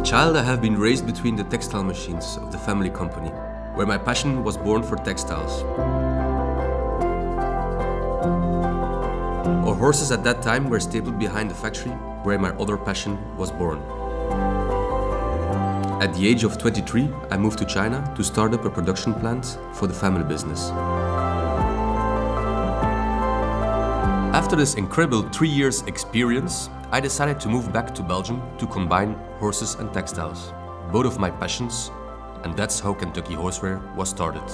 a child, I have been raised between the textile machines of the family company, where my passion was born for textiles. Our horses at that time were stabled behind the factory, where my other passion was born. At the age of 23, I moved to China to start up a production plant for the family business. After this incredible three years experience, I decided to move back to Belgium to combine horses and textiles, both of my passions, and that's how Kentucky Horsewear was started.